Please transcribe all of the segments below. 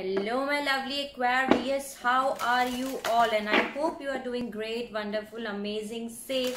Hello, my lovely Aquarius. How are you all? And I hope you are doing great, wonderful, amazing, safe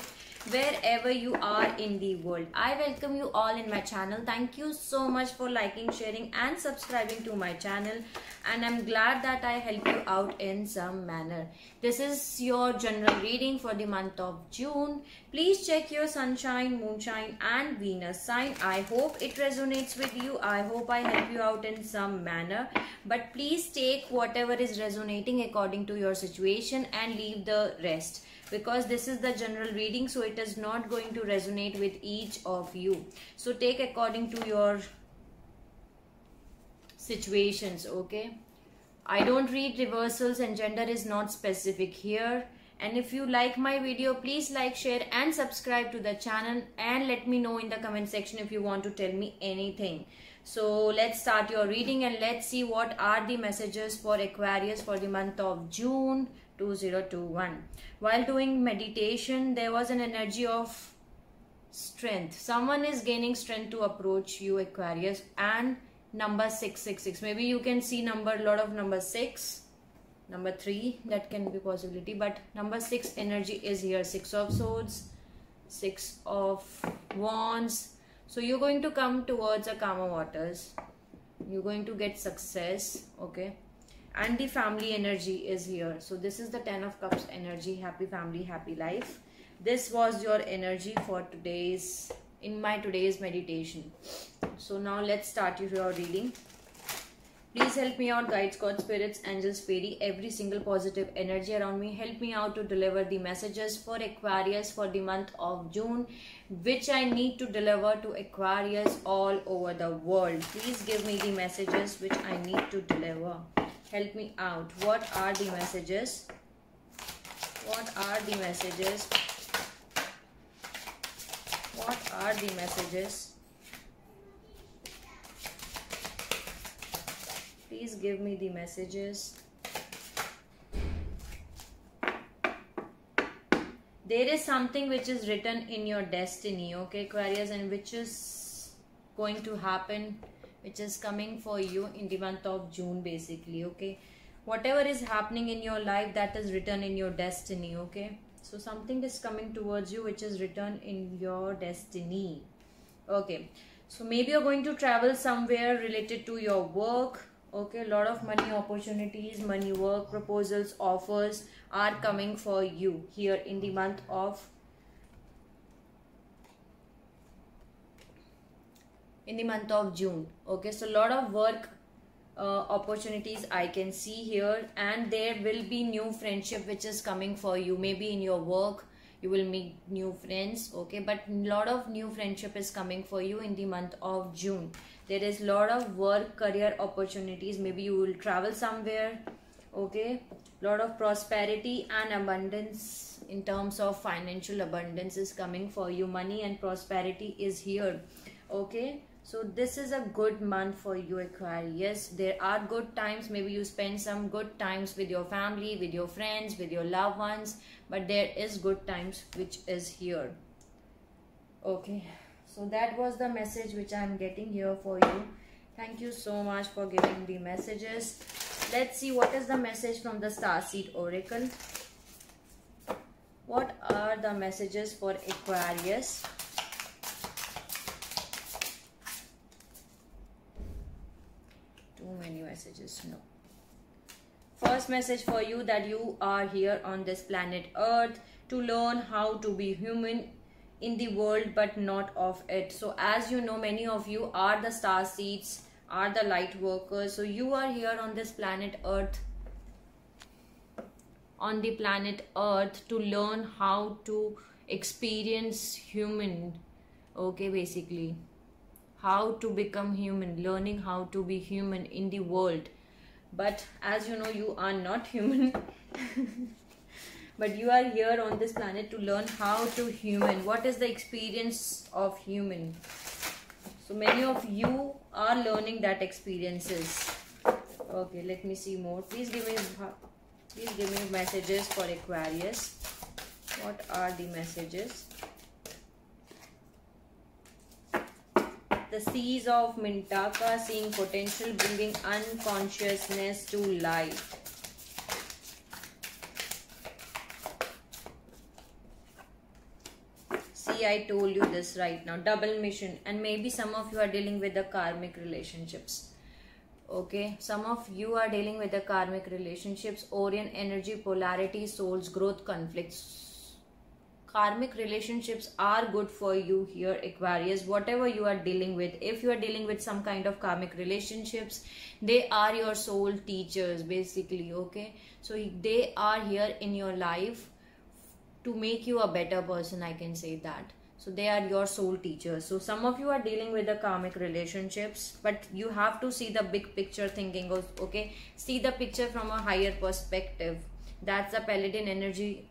wherever you are in the world. I welcome you all in my channel. Thank you so much for liking, sharing, and subscribing to my channel. And I'm glad that I help you out in some manner. This is your general reading for the month of June. Please check your sun sign, moonshine, and Venus sign. I hope it resonates with you. I hope I help you out in some manner. But please take whatever is resonating according to your situation and leave the rest because this is the general reading so it is not going to resonate with each of you. So take according to your situations okay? I don't read reversals and gender is not specific here. And if you like my video please like share and subscribe to the channel. And let me know in the comment section if you want to tell me anything. So let's start your reading and let's see what are the messages for aquarius for the month of june 2021 while doing meditation there was an energy of strength. Someone is gaining strength to approach you aquarius and number 666 maybe you can see number lot of number 6 number 3 that can be possibility but number 6 energy is here. 6 of swords 6 of wands. So you're going to come towards a karma waters. You're going to get success okay and the family energy is here. So this is the 10 of cups energy. Happy family happy life. This was your energy for today's in my today's meditation. So now let's start your reading. Please help me out guides god spirits angels fairy every single positive energy around me. Help me out to deliver the messages for aquarius for the month of june which i need to deliver to aquarius all over the world. Please give me the messages which i need to deliver help me out. What are the messages? What are the messages? What are the messages? Please give me the messages. There is something which is written in your destiny okay aquarius and which is going to happen which is coming for you in the month of June basically okay? Whatever is happening in your life that is written in your destiny okay? So something is coming towards you which is written in your destiny okay? So maybe you're going to travel somewhere related to your work okay? A lot of money opportunities money work proposals offers are coming for you here in the month of in the month of June. Okay, so a lot of work uh, opportunities I can see here and there will be new friendship which is coming for you. Maybe in your work you will meet new friends okay but a lot of new friendship is coming for you in the month of June. There is a lot of work career opportunities. Maybe you will travel somewhere okay lot of prosperity and abundance in terms of financial abundance is coming for you money and prosperity is here okay so this is a good month for you aquarius. There are good times. Maybe you spend some good times with your family with your friends with your loved ones. But there is good times which is here. Okay. So that was the message which i'm getting here for you. Thank you so much for giving the messages. Let's see what is the message from the star seed oracle. What are the messages for aquarius many messages no. First message for you that you are here on this planet earth to learn how to be human in the world but not of it. So as you know many of you are the star seeds are the light workers. So you are here on this planet earth on the planet earth to learn how to experience human okay basically how to become human learning how to be human in the world. But as you know you are not human. But you are here on this planet to learn how to human. What is the experience of human? So many of you are learning that experiences. Okay let me see more. Please give me please give me messages for aquarius. What are the messages the seas of Mintaka, seeing potential, bringing unconsciousness to light. See, I told you this right now. Double mission. And maybe some of you are dealing with the karmic relationships. Okay, some of you are dealing with the karmic relationships, Orion energy, polarity, souls, growth, conflicts karmic relationships are good for you here aquarius. Whatever you are dealing with if you are dealing with some kind of karmic relationships they are your soul teachers basically okay? So they are here in your life to make you a better person i can say that. So they are your soul teachers. So some of you are dealing with the karmic relationships but you have to see the big picture thinking of okay? See the picture from a higher perspective. That's the paladin energy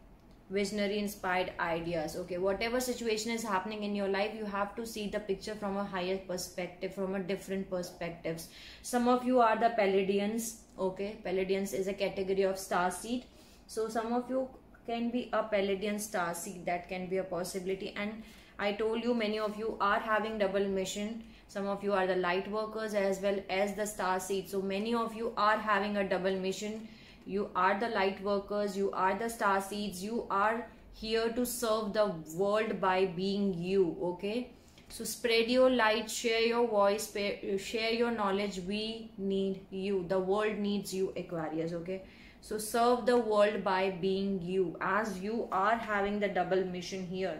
visionary inspired ideas okay? Whatever situation is happening in your life you have to see the picture from a higher perspective from a different perspectives. Some of you are the Pleiadians okay? Pleiadians is a category of star seed. So some of you can be a Pleiadian star seed that can be a possibility. And I told you many of you are having double mission. Some of you are the light workers as well as the star seed. So many of you are having a double mission you are the light workers you are the star seeds you are here to serve the world by being you okay? So spread your light share your voice share your knowledge. We need you. The world needs you aquarius okay? So serve the world by being you. As you are having the double mission here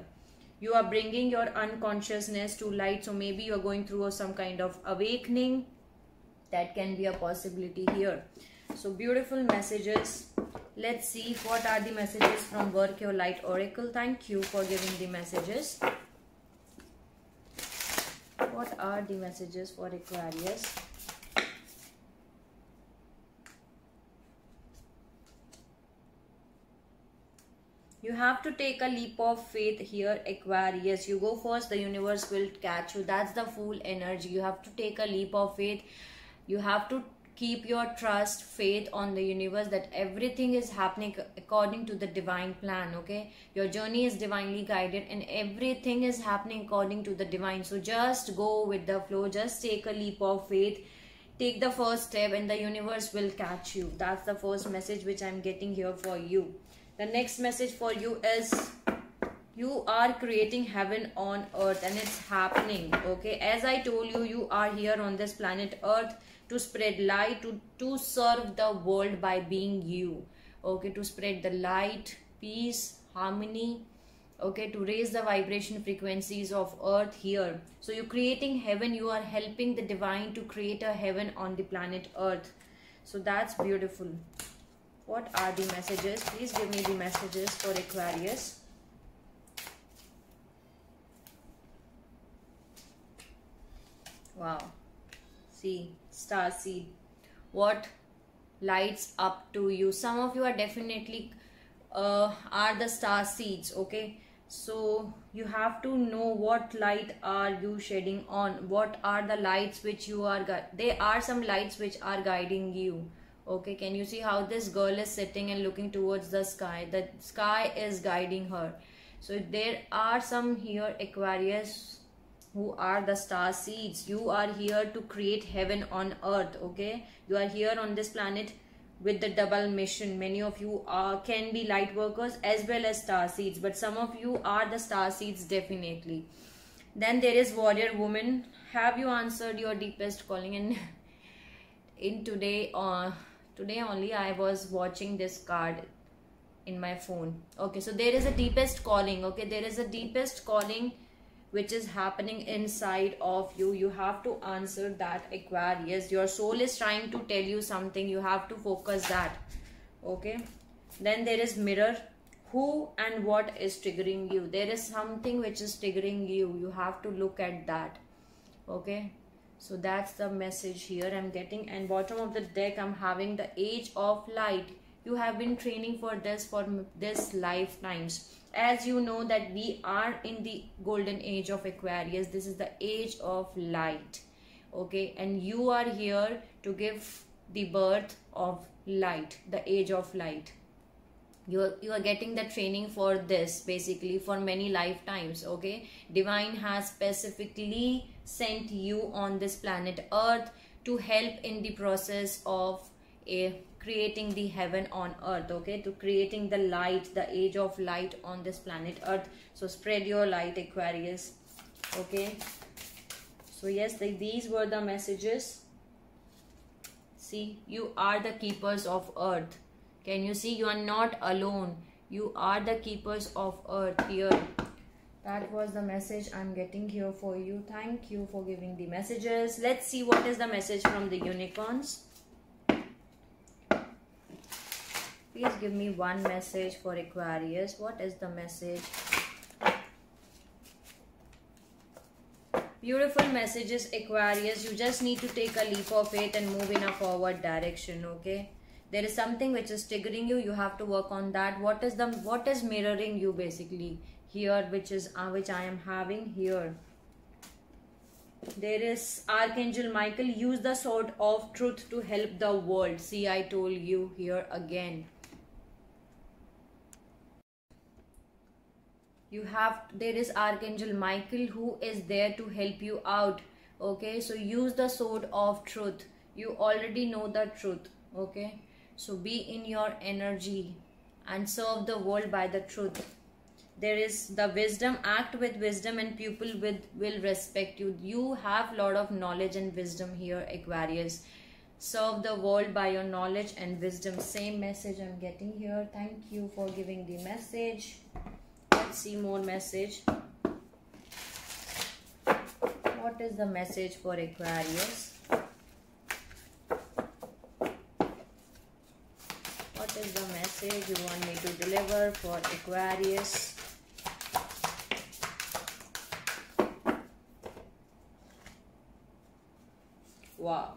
you are bringing your unconsciousness to light. So maybe you are going through some kind of awakening that can be a possibility here so beautiful messages. Let's see what are the messages from work your light oracle. Thank you for giving the messages. What are the messages for aquarius? You have to take a leap of faith here aquarius. You go first the universe will catch you. That's the full energy. You have to take a leap of faith. You have to keep your trust faith on the universe that everything is happening according to the divine plan okay? Your journey is divinely guided and everything is happening according to the divine. So just go with the flow. Just take a leap of faith. Take the first step and the universe will catch you. That's the first message which i'm getting here for you. The next message for you is you are creating heaven on earth and it's happening okay? As i told you you are here on this planet earth to spread light to to serve the world by being you okay? To spread the light peace harmony okay? To raise the vibration frequencies of earth here. So you're creating heaven you are helping the divine to create a heaven on the planet earth. So that's beautiful. What are the messages? Please give me the messages for aquarius. Wow see star seed what lights up to you. Some of you are definitely uh, are the star seeds okay? So you have to know what light are you shedding on. What are the lights which you are there are some lights which are guiding you okay? Can you see how this girl is sitting and looking towards the sky? The sky is guiding her. So there are some here aquarius who are the star seeds. You are here to create heaven on earth okay? You are here on this planet with the double mission. Many of you are can be light workers as well as star seeds but some of you are the star seeds definitely. Then there is warrior woman. Have you answered your deepest calling? And in today uh today only i was watching this card in my phone. Okay so there is a deepest calling okay? There is a deepest calling which is happening inside of you you have to answer that aquarius. Your soul is trying to tell you something you have to focus that okay? Then there is mirror. Who and what is triggering you? There is something which is triggering you. You have to look at that okay? So that's the message here i'm getting. And bottom of the deck i'm having the age of light. You have been training for this for this lifetimes as you know that we are in the golden age of aquarius this is the age of light okay? And you are here to give the birth of light the age of light. You are, you are getting the training for this basically for many lifetimes okay? Divine has specifically sent you on this planet earth to help in the process of a creating the heaven on earth okay? To creating the light the age of light on this planet earth. So spread your light aquarius okay? So yes the, these were the messages. See you are the keepers of earth. Can you see? You are not alone. You are the keepers of earth here. That was the message i'm getting here for you. Thank you for giving the messages. Let's see what is the message from the unicorns please give me one message for aquarius. What is the message? Beautiful messages aquarius. You just need to take a leap of faith and move in a forward direction okay? There is something which is triggering you. You have to work on that. What is the what is mirroring you basically? Here which is uh, which i am having here. There is archangel michael use the sword of truth to help the world. See i told you here again you have there is archangel michael who is there to help you out okay so use the sword of truth you already know the truth okay so be in your energy and serve the world by the truth. There is the wisdom, act with wisdom and people with will respect you. You have lot of knowledge and wisdom here, Aquarius. Serve the world by your knowledge and wisdom. Same message I'm getting here. Thank you for giving the message. See more message. What is the message for Aquarius? what is the message you want me to deliver for Aquarius? Wow.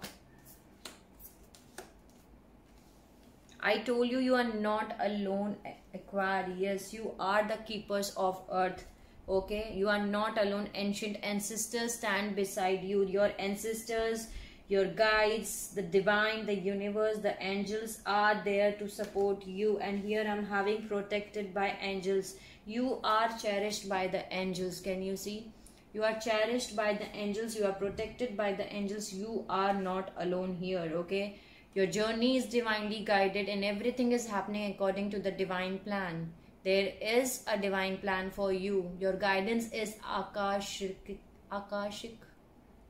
I told you you are not alone Aquarius. You are the keepers of earth. Okay. You are not alone. Ancient ancestors stand beside you. Your ancestors your guides the divine the universe the angels are there to support you and here i'm having protected by angels you are cherished by the angels can you see you are cherished by the angels you are protected by the angels you are not alone here okay your journey is divinely guided and everything is happening according to the divine plan. There is a divine plan for you. Your guidance is akashic akashic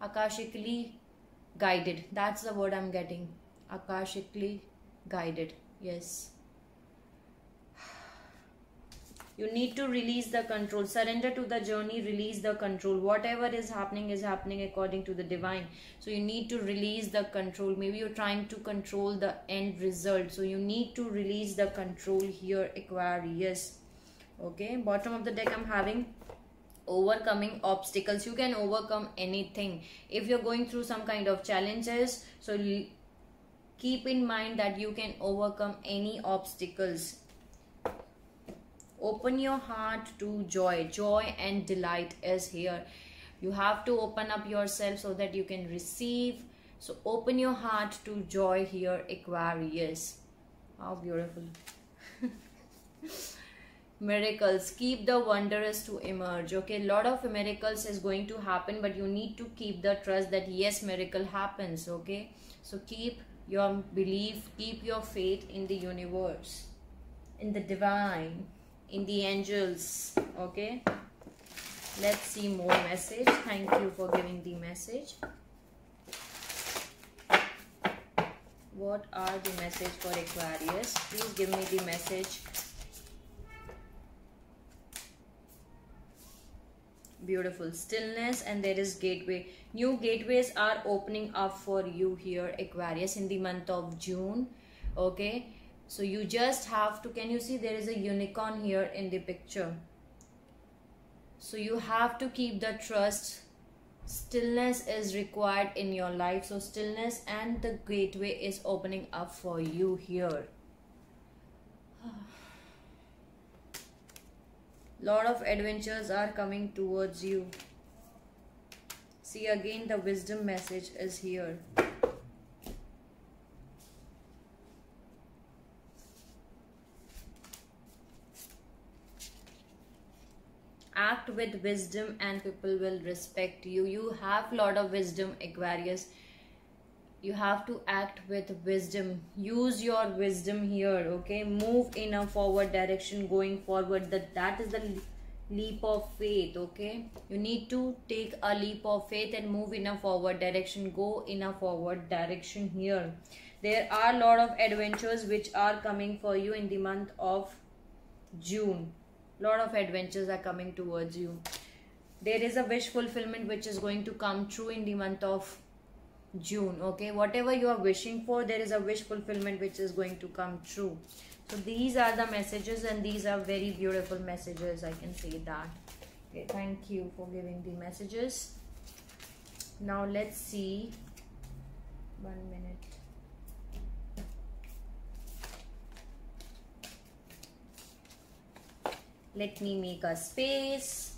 akashically guided. That's the word i'm getting. Akashically guided. Yes you need to release the control. Surrender to the journey release the control. Whatever is happening is happening according to the divine. So you need to release the control. Maybe you're trying to control the end result. So you need to release the control here aquarius. Okay bottom of the deck i'm having overcoming obstacles. You can overcome anything. If you're going through some kind of challenges so keep in mind that you can overcome any obstacles open your heart to joy. Joy and delight is here. You have to open up yourself so that you can receive. So open your heart to joy here aquarius. How beautiful. Miracles. Keep the wondrous to emerge. Okay a lot of miracles is going to happen but you need to keep the trust that yes miracle happens. Okay so keep your belief keep your faith in the universe in the divine in the angels okay? Let's see more message. Thank you for giving the message. What are the message for aquarius? Please give me the message. Beautiful stillness and there is gateway. New gateways are opening up for you here aquarius in the month of june okay so you just have to can you see there is a unicorn here in the picture? So you have to keep the trust. Stillness is required in your life. So stillness and the gateway is opening up for you here. Lot of adventures are coming towards you. See again the wisdom message is here with wisdom and people will respect you. You have a lot of wisdom aquarius. You have to act with wisdom. Use your wisdom here okay? Move in a forward direction going forward. That that is the leap of faith okay? You need to take a leap of faith and move in a forward direction. Go in a forward direction here. There are a lot of adventures which are coming for you in the month of june lot of adventures are coming towards you. There is a wish fulfillment which is going to come true in the month of june okay? Whatever you are wishing for there is a wish fulfillment which is going to come true. So these are the messages and these are very beautiful messages i can say that. Okay thank you for giving the messages. Now let's see. One minute let me make a space.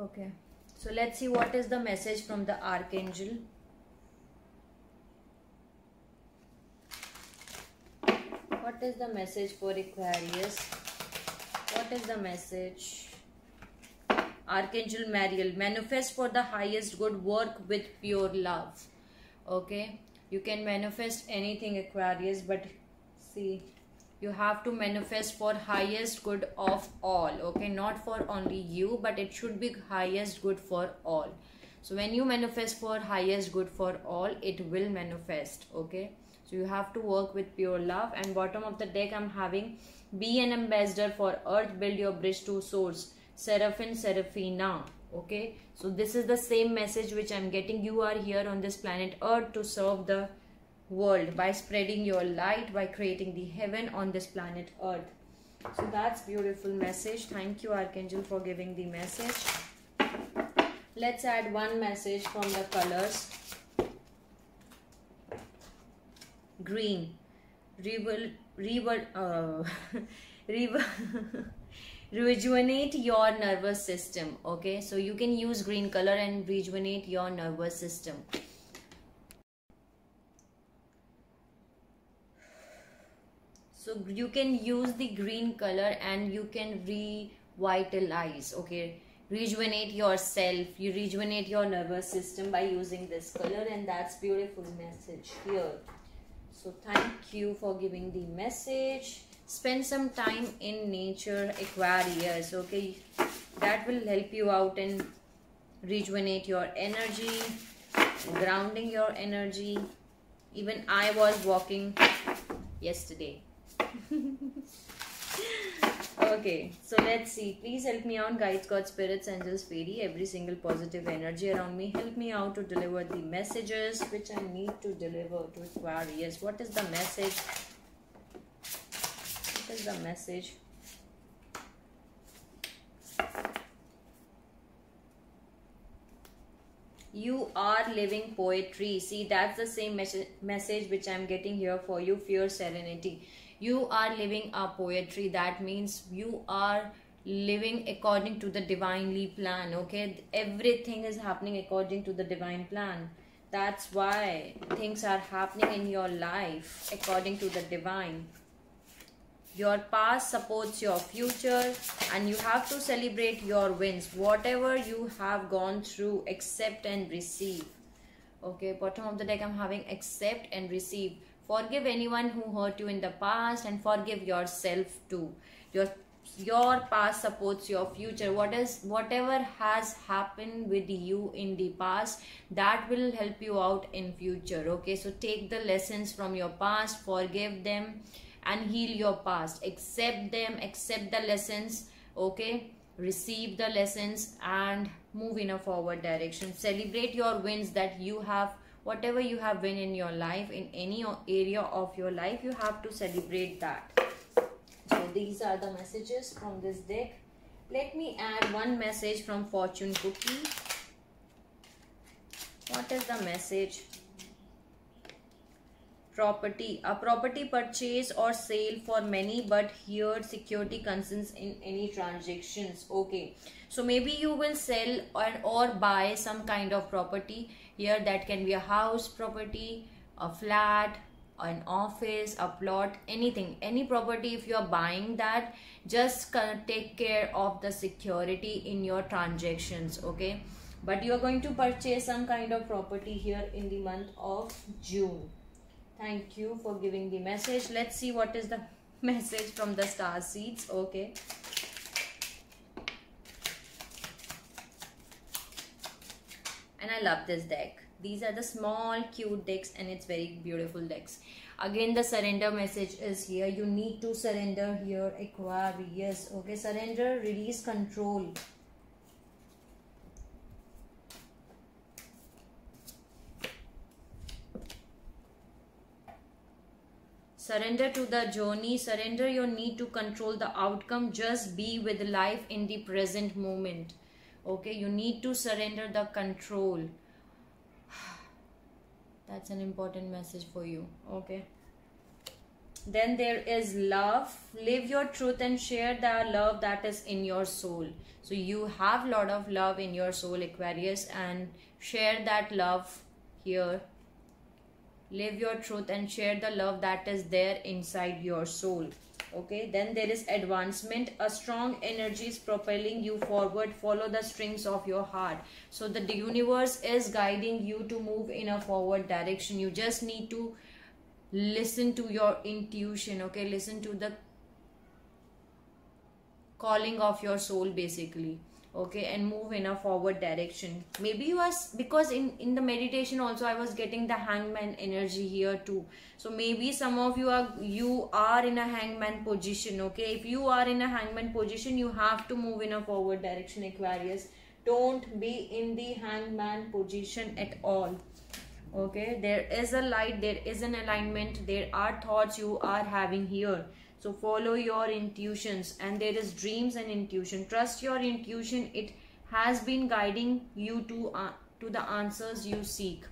Okay. So let's see what is the message from the archangel what is the message for aquarius? What is the message? Archangel mariel manifest for the highest good work with pure love. Okay? You can manifest anything aquarius but see you have to manifest for highest good of all. Okay? Not for only you but it should be highest good for all. So when you manifest for highest good for all it will manifest. Okay so you have to work with pure love. And bottom of the deck i'm having be an ambassador for earth build your bridge to source. Seraphim seraphina. Okay? So this is the same message which i'm getting. You are here on this planet earth to serve the world by spreading your light by creating the heaven on this planet earth. So that's beautiful message. Thank you archangel for giving the message. Let's add one message from the colors green. Revel, revel, uh, rejuvenate your nervous system okay? So you can use green color and rejuvenate your nervous system. So you can use the green color and you can revitalize okay? Rejuvenate yourself. You rejuvenate your nervous system by using this color and that's beautiful message here so thank you for giving the message. Spend some time in nature aquarius okay? That will help you out and rejuvenate your energy grounding your energy. Even i was walking yesterday okay so let's see. Please help me out guides god spirits angels fairy. Every single positive energy around me. Help me out to deliver the messages which i need to deliver to aquarius. What is the message? What is the message? You are living poetry. See that's the same mes- message which i'm getting here for you. Fear serenity you are living a poetry. That means you are living according to the divinely plan okay? Everything is happening according to the divine plan. That's why things are happening in your life according to the divine. Your past supports your future and you have to celebrate your wins. Whatever you have gone through accept and receive. Okay bottom of the deck i'm having accept and receive Forgive anyone who hurt you in the past and forgive yourself too. Your your past supports your future. What is whatever has happened with you in the past that will help you out in future okay? So take the lessons from your past forgive them and heal your past. Accept them accept the lessons okay? Receive the lessons and move in a forward direction. Celebrate your wins that you have whatever you have been in your life in any area of your life you have to celebrate that. So these are the messages from this deck. Let me add one message from fortune cookie. What is the message? Property. A property purchase or sale for many but here security concerns in any transactions. Okay. So maybe you will sell or, or buy some kind of property here that can be a house property a flat an office a plot anything. Any property if you are buying that just take care of the security in your transactions okay? But you are going to purchase some kind of property here in the month of june. Thank you for giving the message. Let's see what is the message from the star seeds okay i love this deck. These are the small cute decks and it's very beautiful decks. Again the surrender message is here. You need to surrender here aquarius. Okay surrender release control. Surrender to the journey. Surrender your need to control the outcome. Just be with life in the present moment okay you need to surrender the control. That's an important message for you okay? Then there is love. Live your truth and share the love that is in your soul. So you have a lot of love in your soul aquarius and share that love here. Live your truth and share the love that is there inside your soul okay then there is advancement. A strong energy is propelling you forward. Follow the strings of your heart. So the, universe is guiding you to move in a forward direction. You just need to listen to your intuition okay? Listen to the calling of your soul basically okay and move in a forward direction. Maybe you are because in in the meditation also i was getting the hangman energy here too. So maybe some of you are you are in a hangman position okay? If you are in a hangman position you have to move in a forward direction aquarius. Don't be in the hangman position at all okay? There is a light there is an alignment. There are thoughts you are having here so follow your intuitions and there is dreams and intuition. Trust your intuition. It has been guiding you to uh, to the answers you seek.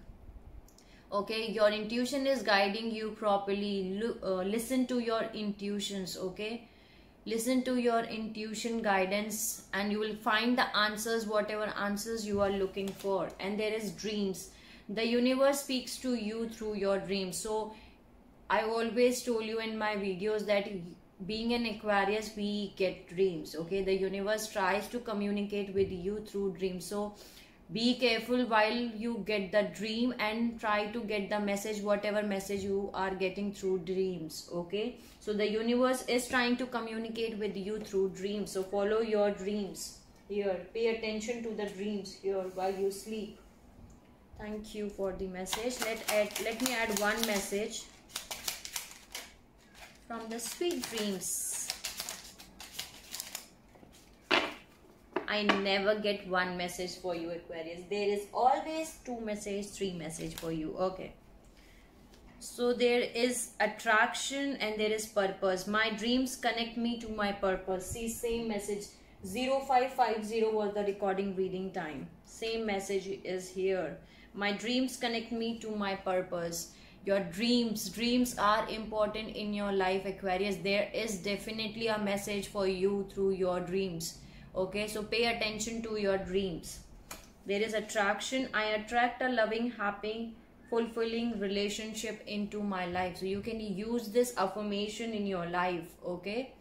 Okay your intuition is guiding you properly. Look, uh, listen to your intuitions okay? Listen to your intuition guidance and you will find the answers whatever answers you are looking for. And there is dreams. The universe speaks to you through your dreams. So I always told you in my videos that being an Aquarius, we get dreams. Okay, the universe tries to communicate with you through dreams. So be careful while you get the dream and try to get the message, whatever message you are getting through dreams. Okay, so the universe is trying to communicate with you through dreams. So follow your dreams here. Pay attention to the dreams here while you sleep. Thank you for the message. Let add, let me add one message from the sweet dreams. I never get one message for you Aquarius. There is always two message, three message for you. Okay. So there is attraction and there is purpose. My dreams connect me to my purpose. See same message 0550 was the recording reading time. Same message is here. My dreams connect me to my purpose your dreams. Dreams are important in your life aquarius. There is definitely a message for you through your dreams. Okay so pay attention to your dreams. There is attraction. I attract a loving happy fulfilling relationship into my life. So you can use this affirmation in your life. Okay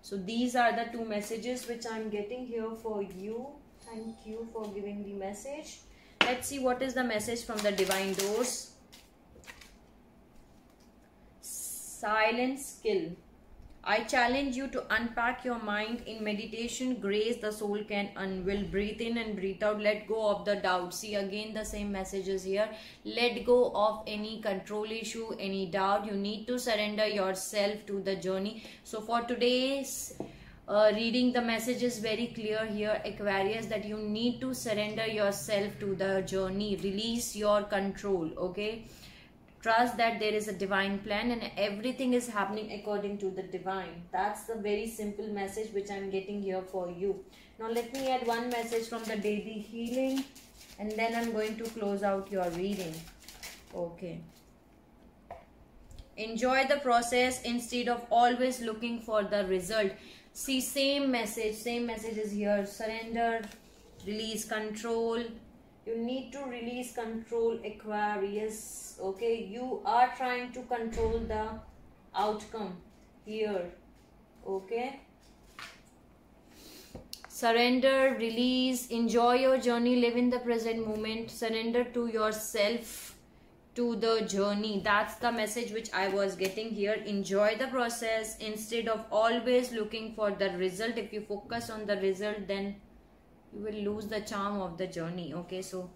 so these are the two messages which i'm getting here for you. Thank you for giving the message. Let's see what is the message from the divine doors silent skill. I challenge you to unpack your mind in meditation. Grace the soul can unwill. Breathe in and breathe out. Let go of the doubt. See again the same messages here. Let go of any control issue, any doubt. You need to surrender yourself to the journey. So for today's uh, reading the message is very clear here Aquarius that you need to surrender yourself to the journey. Release your control. Okay trust that there is a divine plan and everything is happening according to the divine. That's the very simple message which i'm getting here for you. Now let me add one message from the daily healing and then i'm going to close out your reading. Okay. Enjoy the process instead of always looking for the result. See same message same message is here. Surrender release control you need to release control aquarius okay? You are trying to control the outcome here okay? Surrender release enjoy your journey live in the present moment. Surrender to yourself to the journey. That's the message which i was getting here. Enjoy the process instead of always looking for the result. If you focus on the result then you will lose the charm of the journey okay? So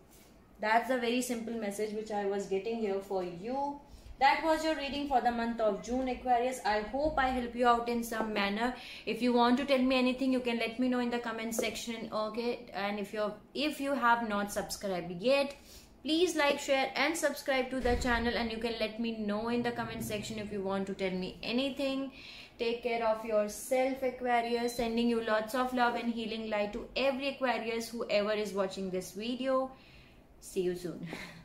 that's a very simple message which i was getting here for you. That was your reading for the month of june aquarius. I hope i help you out in some manner. If you want to tell me anything you can let me know in the comment section okay? And if you're if you have not subscribed yet please like share and subscribe to the channel. And you can let me know in the comment section if you want to tell me anything take care of yourself aquarius. Sending you lots of love and healing light to every aquarius whoever is watching this video. See you soon